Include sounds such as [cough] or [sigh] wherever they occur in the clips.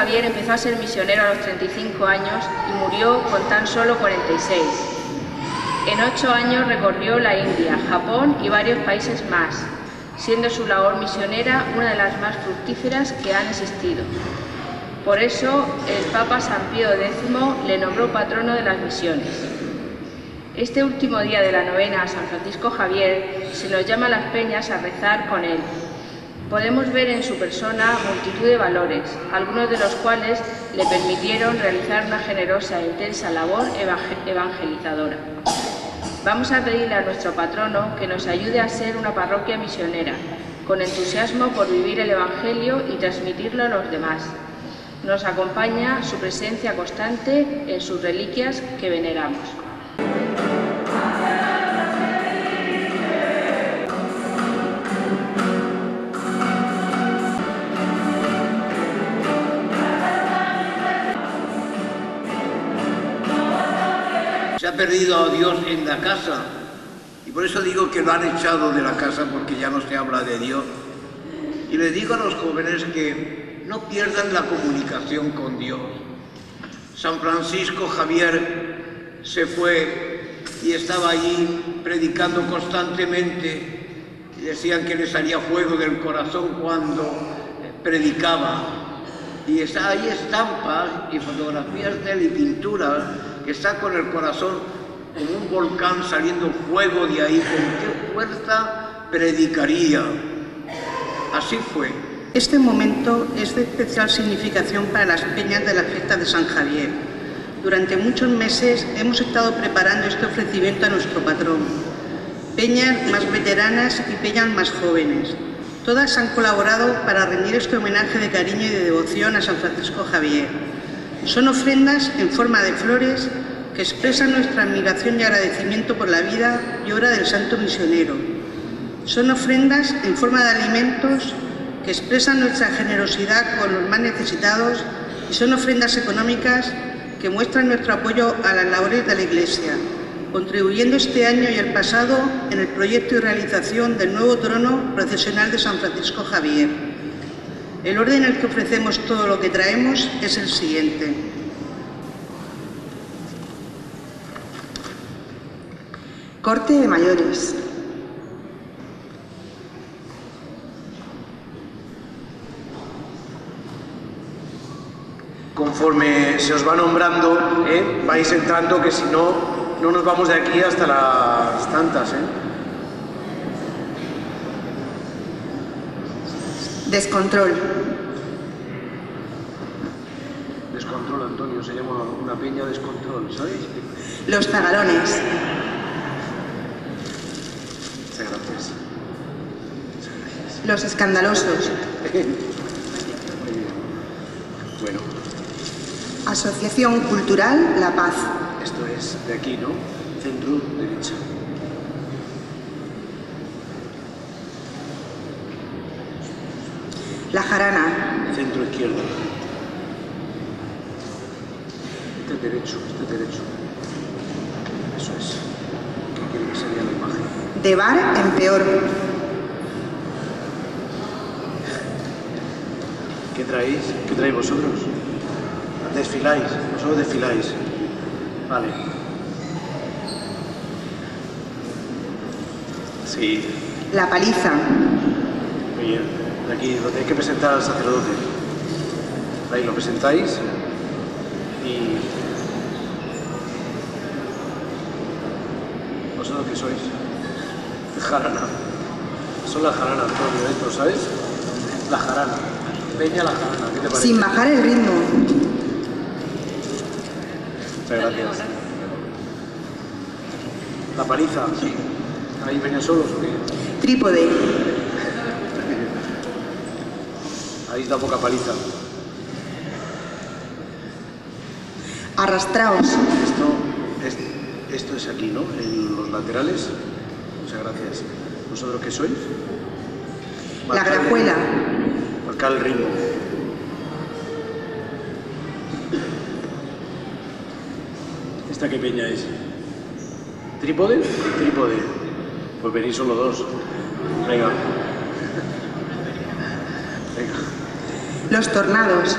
Javier empezó a ser misionero a los 35 años y murió con tan solo 46. En ocho años recorrió la India, Japón y varios países más, siendo su labor misionera una de las más fructíferas que han existido. Por eso el Papa San Pío X le nombró patrono de las misiones. Este último día de la novena a San Francisco Javier se nos llama a las peñas a rezar con él, Podemos ver en su persona multitud de valores, algunos de los cuales le permitieron realizar una generosa e intensa labor evangelizadora. Vamos a pedirle a nuestro patrono que nos ayude a ser una parroquia misionera, con entusiasmo por vivir el Evangelio y transmitirlo a los demás. Nos acompaña su presencia constante en sus reliquias que veneramos. Perdido a Dios en la casa. Y por eso digo que lo han echado de la casa porque ya no se habla de Dios. Y les digo a los jóvenes que no pierdan la comunicación con Dios. San Francisco Javier se fue y estaba allí predicando constantemente. Y decían que le salía fuego del corazón cuando predicaba. Y está ahí estampas y fotografías de él y pinturas que está con el corazón como un volcán saliendo fuego de ahí, con qué fuerza predicaría. Así fue. Este momento es de especial significación para las peñas de la fiesta de San Javier. Durante muchos meses hemos estado preparando este ofrecimiento a nuestro patrón. Peñas más veteranas y peñas más jóvenes. Todas han colaborado para rendir este homenaje de cariño y de devoción a San Francisco Javier son ofrendas en forma de flores que expresan nuestra admiración y agradecimiento por la vida y obra del santo misionero. Son ofrendas en forma de alimentos que expresan nuestra generosidad con los más necesitados y son ofrendas económicas que muestran nuestro apoyo a las labores de la Iglesia, contribuyendo este año y el pasado en el proyecto y realización del nuevo trono procesional de San Francisco Javier. El orden en el que ofrecemos todo lo que traemos es el siguiente. Corte de mayores. Conforme se os va nombrando, ¿eh? vais entrando, que si no, no nos vamos de aquí hasta las tantas. ¿eh? Descontrol. Descontrol, Antonio, se llama una peña descontrol, ¿sabéis? Los zagalones. Muchas gracias. Los escandalosos. bueno. Asociación Cultural La Paz. Esto es de aquí, ¿no? Centro derecha. La jarana. Centro izquierdo. Este derecho, este derecho. Eso es. ¿Qué quiere que sería la imagen? De bar en peor. ¿Qué traéis? ¿Qué traéis vosotros? Desfiláis, vosotros desfiláis. Vale. Sí. La paliza. Muy bien aquí lo tenéis que presentar al sacerdote. Ahí lo presentáis y... ¿Vosotros qué sois? Jarana. Son la jarana, Antonio, dentro, ¿sabes? La jarana. Peña la jarana, ¿qué te parece? Sin bajar el ritmo. Muchas gracias. La paliza. ¿Ahí venía solos o qué? Trípode. Ahí da poca paliza. Arrastraos. Esto es, esto es aquí, ¿no? En los laterales. Muchas gracias. ¿Vosotros qué sois? la grajuela. Marcar el ritmo. ¿Esta qué peña es? ¿Trípode? Trípode. Pues venís solo dos. Venga. Los tornados.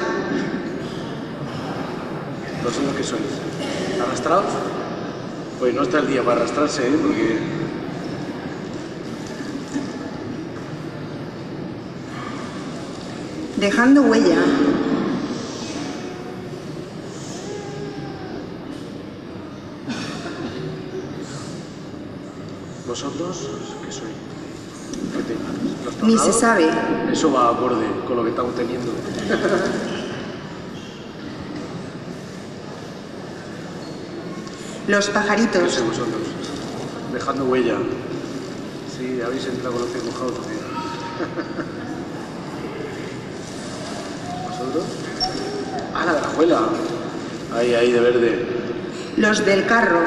¿Vosotros qué sois? ¿Arrastrados? Pues no está el día para arrastrarse, ¿eh? Porque... Dejando huella. ¿Vosotros qué sois? ¿Qué tenéis? ¿Los Ni se sabe. Eso va acorde con lo que estamos teniendo. Los ¿Qué pajaritos. sois vosotros? Dejando huella. Sí, habéis entrado con los pies mojados todavía. Ah, la grajuela. Ahí, ahí, de verde. Los del carro.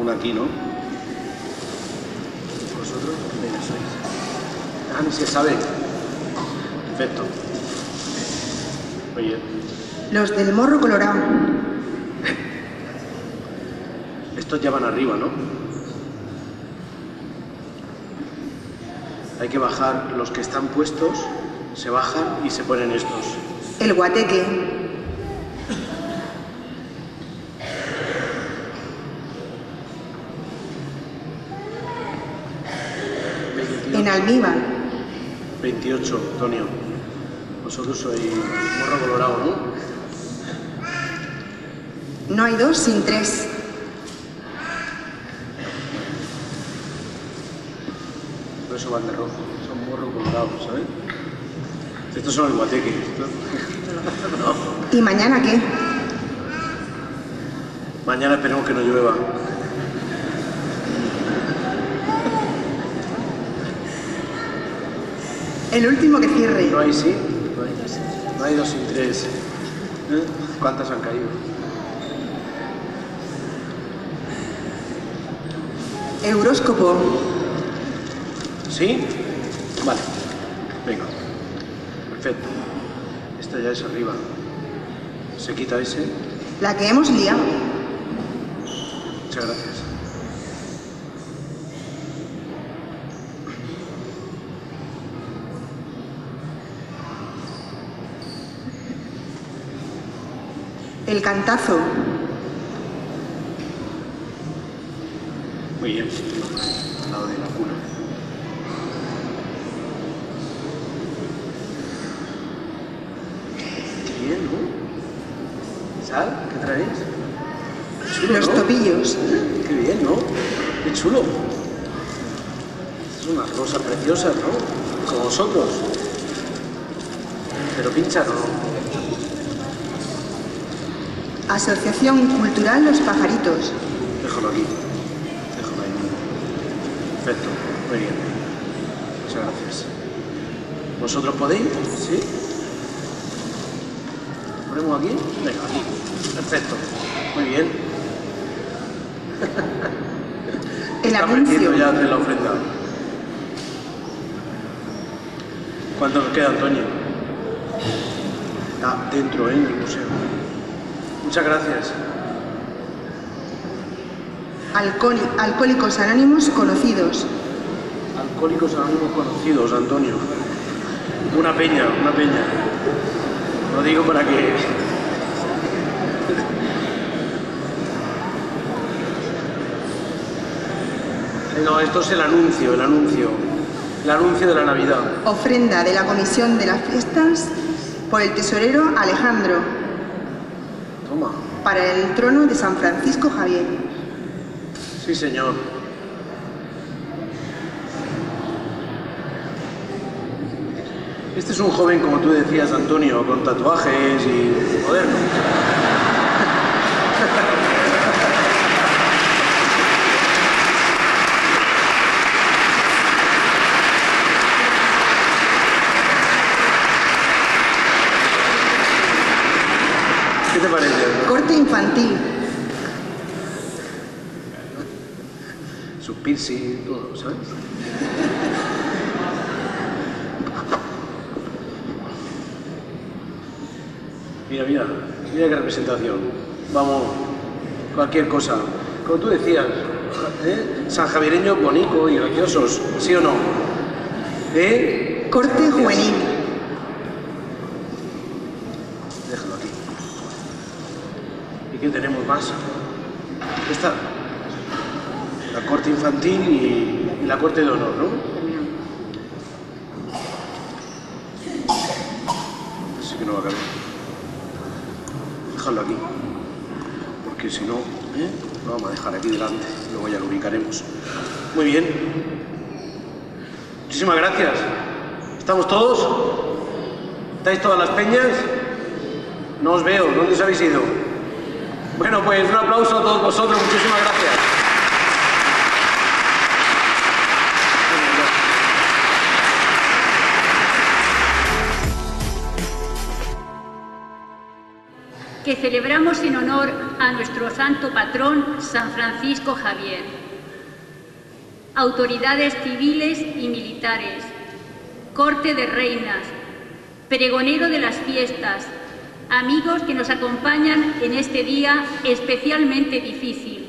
Una aquí, ¿no? ¿Vosotros medio sois? Ah, ni se sabe. Perfecto. Oye, Los del morro colorado. estos ya van arriba, ¿no? Hay que bajar los que están puestos, se bajan y se ponen estos. El guateque. En almíbar. 28, Antonio. Vosotros sois morro colorado, ¿no? No hay dos sin tres. Por eso van de rojo. Son morro colorado, ¿sabes? Estos son el guateque. [laughs] ¿Y mañana qué? Mañana esperemos que no llueva. El último que cierre. ¿No hay sí? No hay, no hay dos sin tres. ¿Eh? ¿Cuántas han caído? Euróscopo. ¿Sí? Vale. Venga. Perfecto. Esta ya es arriba. Se quita ese. La que hemos liado. Muchas gracias. El cantazo. Muy bien. Al lado de la cuna. Qué bien, ¿no? ¿Sal? ¿Qué traéis? Chulo, Los ¿no? topillos. Qué bien, ¿no? Qué chulo. Son unas rosas preciosas, ¿no? Como vosotros. Pero pinchan o no. Asociación Cultural Los Pajaritos. Déjalo aquí. Déjalo ahí. Perfecto. Muy bien. Muchas gracias. ¿Vosotros podéis? ¿Sí? ¿Ponemos aquí? Venga, aquí. Perfecto. Muy bien. [laughs] El Está anuncio. ya hacer la ofrenda. ¿Cuánto nos queda, Antonio? Está dentro, ¿eh? En el museo. Muchas gracias. Alcoholi- Alcohólicos Anónimos Conocidos. Alcohólicos Anónimos Conocidos, Antonio. Una peña, una peña. Lo digo para que... No, esto es el anuncio, el anuncio. El anuncio de la Navidad. Ofrenda de la Comisión de las Fiestas por el tesorero Alejandro Toma. para el trono de San Francisco Javier. Sí, señor. Este es un joven, como tú decías, Antonio, con tatuajes y moderno. ¿Qué te parece? Corte infantil. Su piercing, todo, ¿sabes? Mira, mira, mira qué representación. Vamos, cualquier cosa. Como tú decías, ¿eh? San Javiereños bonitos y graciosos, ¿sí o no? ¿Eh? Corte juvenil. ¿Qué tenemos más? Esta, la corte infantil y, la corte de honor, ¿no? Así que no va a caber. Dejadlo aquí. Porque si no, ¿eh? lo vamos a dejar aquí delante. Luego ya lo ubicaremos. Muy bien. Muchísimas gracias. ¿Estamos todos? ¿Estáis todas las peñas? No os veo. ¿Dónde os habéis ido? Bueno, pues un aplauso a todos vosotros. Muchísimas gracias. que celebramos en honor a nuestro santo patrón San Francisco Javier. Autoridades civiles y militares, corte de reinas, pregonero de las fiestas, amigos que nos acompañan en este día especialmente difícil,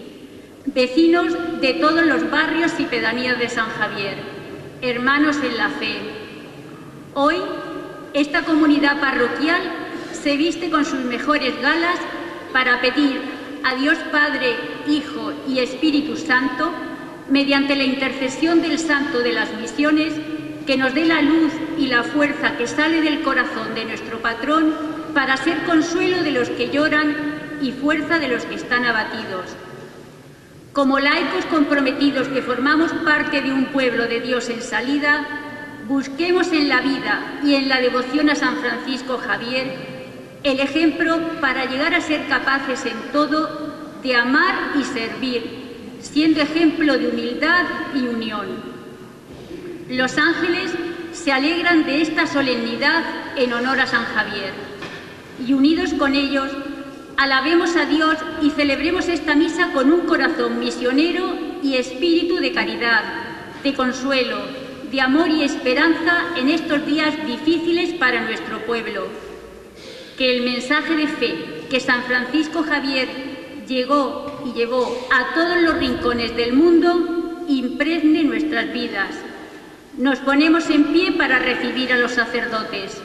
vecinos de todos los barrios y pedanías de San Javier, hermanos en la fe. Hoy, esta comunidad parroquial se viste con sus mejores galas para pedir a Dios Padre, Hijo y Espíritu Santo, mediante la intercesión del Santo de las Misiones, que nos dé la luz y la fuerza que sale del corazón de nuestro patrón para ser consuelo de los que lloran y fuerza de los que están abatidos. Como laicos comprometidos que formamos parte de un pueblo de Dios en salida, busquemos en la vida y en la devoción a San Francisco Javier el ejemplo para llegar a ser capaces en todo de amar y servir, siendo ejemplo de humildad y unión. Los ángeles se alegran de esta solemnidad en honor a San Javier y unidos con ellos alabemos a Dios y celebremos esta misa con un corazón misionero y espíritu de caridad, de consuelo, de amor y esperanza en estos días difíciles para nuestro pueblo que el mensaje de fe que San Francisco Javier llegó y llevó a todos los rincones del mundo impregne nuestras vidas. Nos ponemos en pie para recibir a los sacerdotes.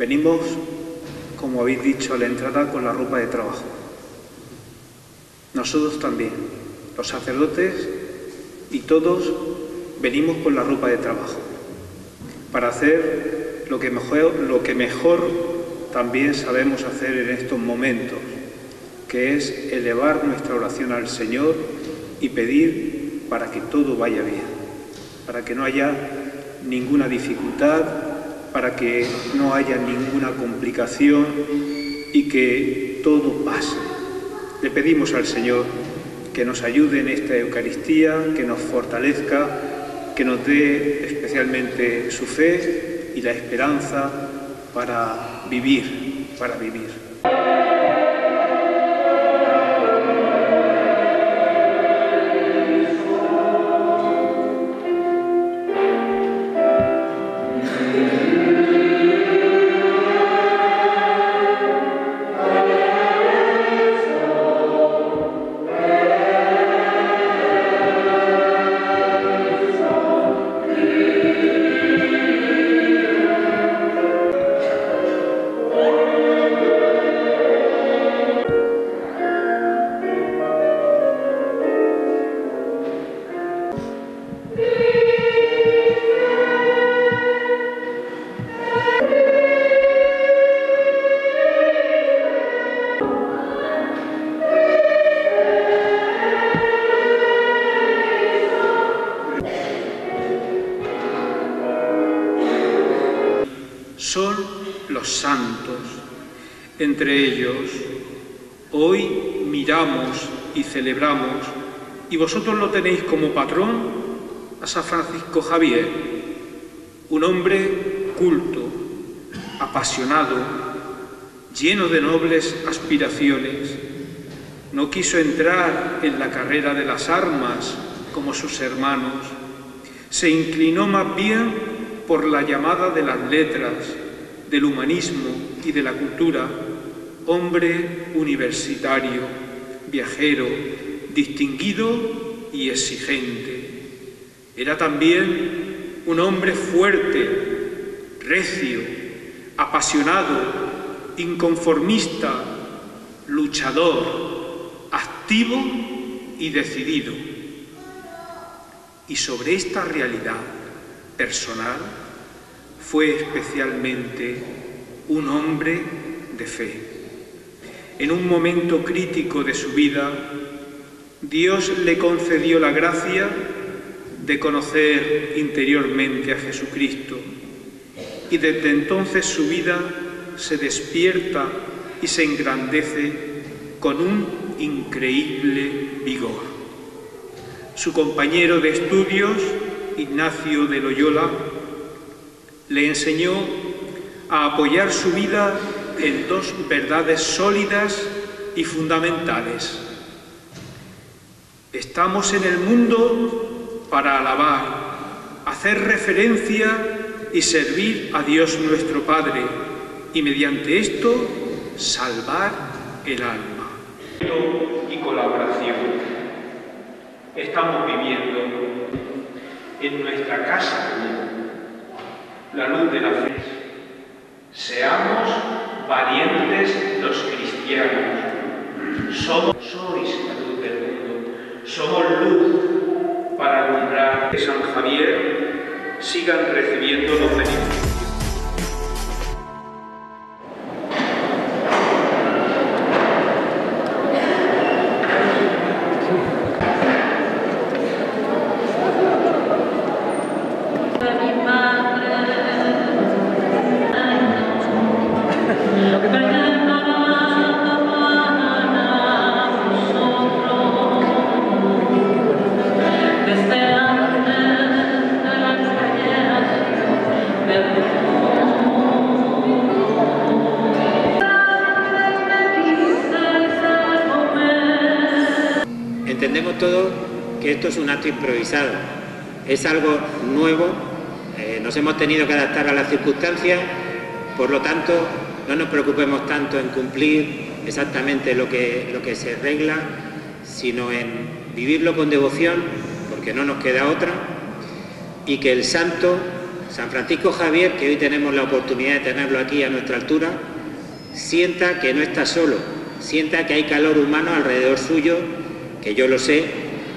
Venimos, como habéis dicho a la entrada, con la ropa de trabajo. Nosotros también, los sacerdotes y todos venimos con la ropa de trabajo para hacer lo que mejor, lo que mejor también sabemos hacer en estos momentos, que es elevar nuestra oración al Señor y pedir para que todo vaya bien, para que no haya ninguna dificultad, para que no haya ninguna complicación y que todo pase. Le pedimos al Señor que nos ayude en esta Eucaristía, que nos fortalezca, que nos dé especialmente su fe y la esperanza para vivir, para vivir. Son los santos. Entre ellos, hoy miramos y celebramos, y vosotros lo tenéis como patrón, a San Francisco Javier, un hombre culto, apasionado, lleno de nobles aspiraciones. No quiso entrar en la carrera de las armas como sus hermanos, se inclinó más bien por la llamada de las letras, del humanismo y de la cultura, hombre universitario, viajero, distinguido y exigente. Era también un hombre fuerte, recio, apasionado, inconformista, luchador, activo y decidido. Y sobre esta realidad personal fue especialmente un hombre de fe. En un momento crítico de su vida, Dios le concedió la gracia de conocer interiormente a Jesucristo y desde entonces su vida se despierta y se engrandece con un increíble vigor. Su compañero de estudios, Ignacio de Loyola, le enseñó a apoyar su vida en dos verdades sólidas y fundamentales. Estamos en el mundo para alabar, hacer referencia y servir a Dios nuestro Padre y mediante esto salvar el alma. Y colaboración. Estamos viviendo en nuestra casa la luz de la fe. Seamos valientes los cristianos. Somos, sois la luz del mundo. Somos luz para alumbrar que San Javier sigan recibiendo los beneficios. Entendemos todos que esto es un acto improvisado, es algo nuevo, eh, nos hemos tenido que adaptar a las circunstancias, por lo tanto no nos preocupemos tanto en cumplir exactamente lo que, lo que se regla, sino en vivirlo con devoción, porque no nos queda otra, y que el santo, San Francisco Javier, que hoy tenemos la oportunidad de tenerlo aquí a nuestra altura, sienta que no está solo, sienta que hay calor humano alrededor suyo que yo lo sé,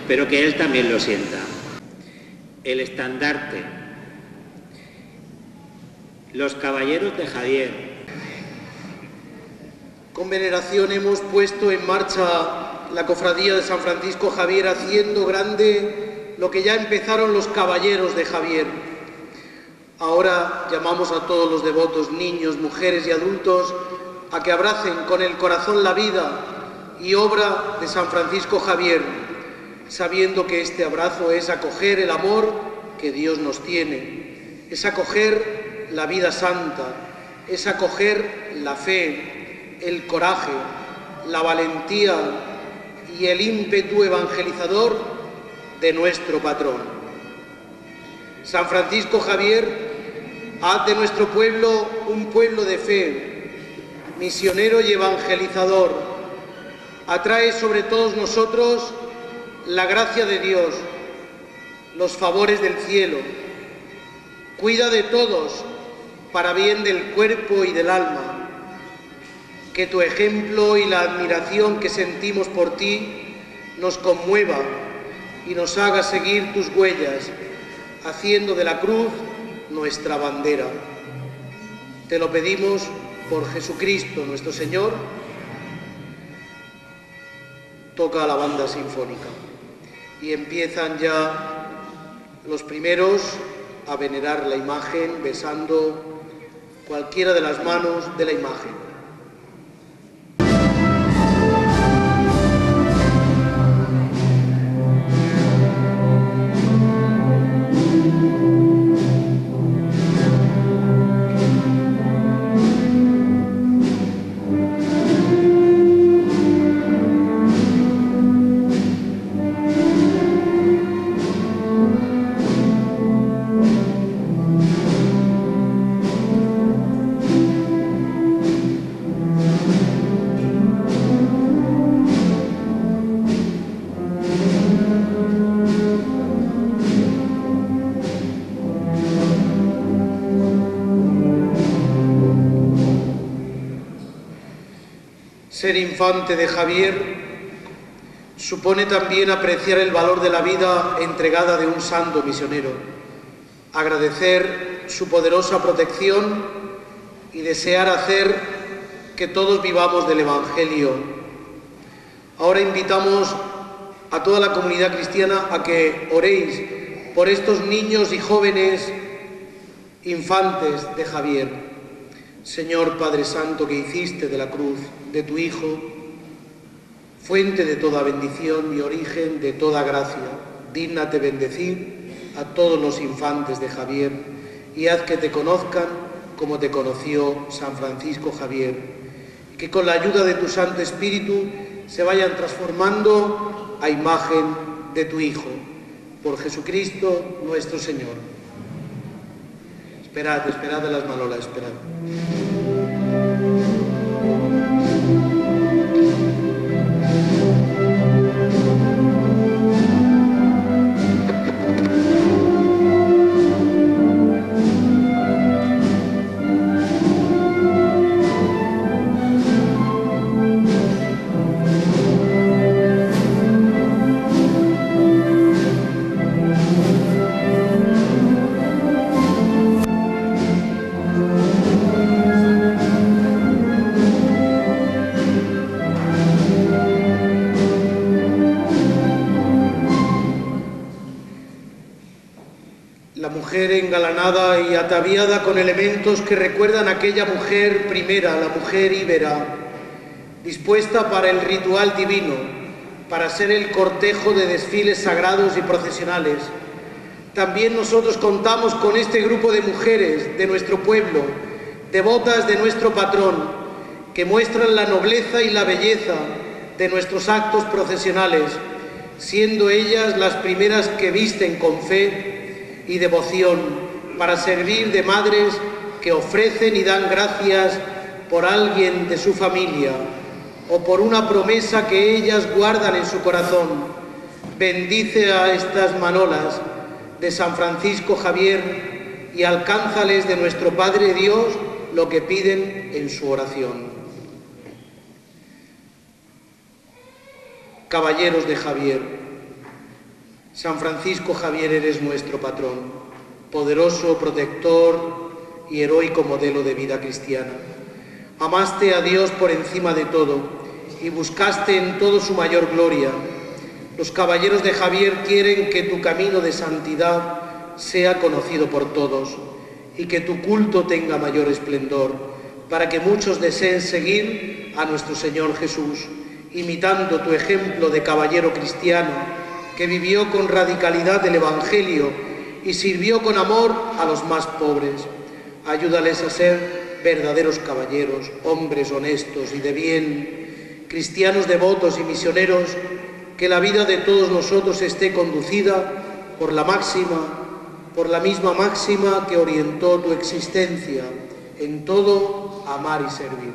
pero que él también lo sienta. El estandarte, los caballeros de Javier. Con veneración hemos puesto en marcha la cofradía de San Francisco Javier haciendo grande lo que ya empezaron los caballeros de Javier. Ahora llamamos a todos los devotos, niños, mujeres y adultos, a que abracen con el corazón la vida y obra de San Francisco Javier, sabiendo que este abrazo es acoger el amor que Dios nos tiene, es acoger la vida santa, es acoger la fe, el coraje, la valentía y el ímpetu evangelizador de nuestro patrón. San Francisco Javier, haz de nuestro pueblo un pueblo de fe, misionero y evangelizador. Atrae sobre todos nosotros la gracia de Dios, los favores del cielo. Cuida de todos para bien del cuerpo y del alma. Que tu ejemplo y la admiración que sentimos por ti nos conmueva y nos haga seguir tus huellas, haciendo de la cruz nuestra bandera. Te lo pedimos por Jesucristo nuestro Señor. Toca la banda sinfónica y empiezan ya los primeros a venerar la imagen besando cualquiera de las manos de la imagen. Ser infante de Javier supone también apreciar el valor de la vida entregada de un santo misionero, agradecer su poderosa protección y desear hacer que todos vivamos del Evangelio. Ahora invitamos a toda la comunidad cristiana a que oréis por estos niños y jóvenes infantes de Javier. Señor Padre Santo que hiciste de la cruz de tu Hijo, fuente de toda bendición y origen de toda gracia, dígnate bendecir a todos los infantes de Javier y haz que te conozcan como te conoció San Francisco Javier, que con la ayuda de tu Santo Espíritu se vayan transformando a imagen de tu Hijo, por Jesucristo nuestro Señor. Esperad, esperad de las manolas, esperad. Y ataviada con elementos que recuerdan a aquella mujer primera, la mujer íbera, dispuesta para el ritual divino, para ser el cortejo de desfiles sagrados y procesionales. También nosotros contamos con este grupo de mujeres de nuestro pueblo, devotas de nuestro patrón, que muestran la nobleza y la belleza de nuestros actos procesionales, siendo ellas las primeras que visten con fe y devoción para servir de madres que ofrecen y dan gracias por alguien de su familia o por una promesa que ellas guardan en su corazón. Bendice a estas manolas de San Francisco Javier y alcánzales de nuestro Padre Dios lo que piden en su oración. Caballeros de Javier, San Francisco Javier eres nuestro patrón, poderoso protector y heroico modelo de vida cristiana. Amaste a Dios por encima de todo y buscaste en todo su mayor gloria. Los caballeros de Javier quieren que tu camino de santidad sea conocido por todos y que tu culto tenga mayor esplendor, para que muchos deseen seguir a nuestro Señor Jesús, imitando tu ejemplo de caballero cristiano, que vivió con radicalidad el Evangelio y sirvió con amor a los más pobres. Ayúdales a ser verdaderos caballeros, hombres honestos y de bien, cristianos devotos y misioneros, que la vida de todos nosotros esté conducida por la máxima por la misma máxima que orientó tu existencia, en todo amar y servir.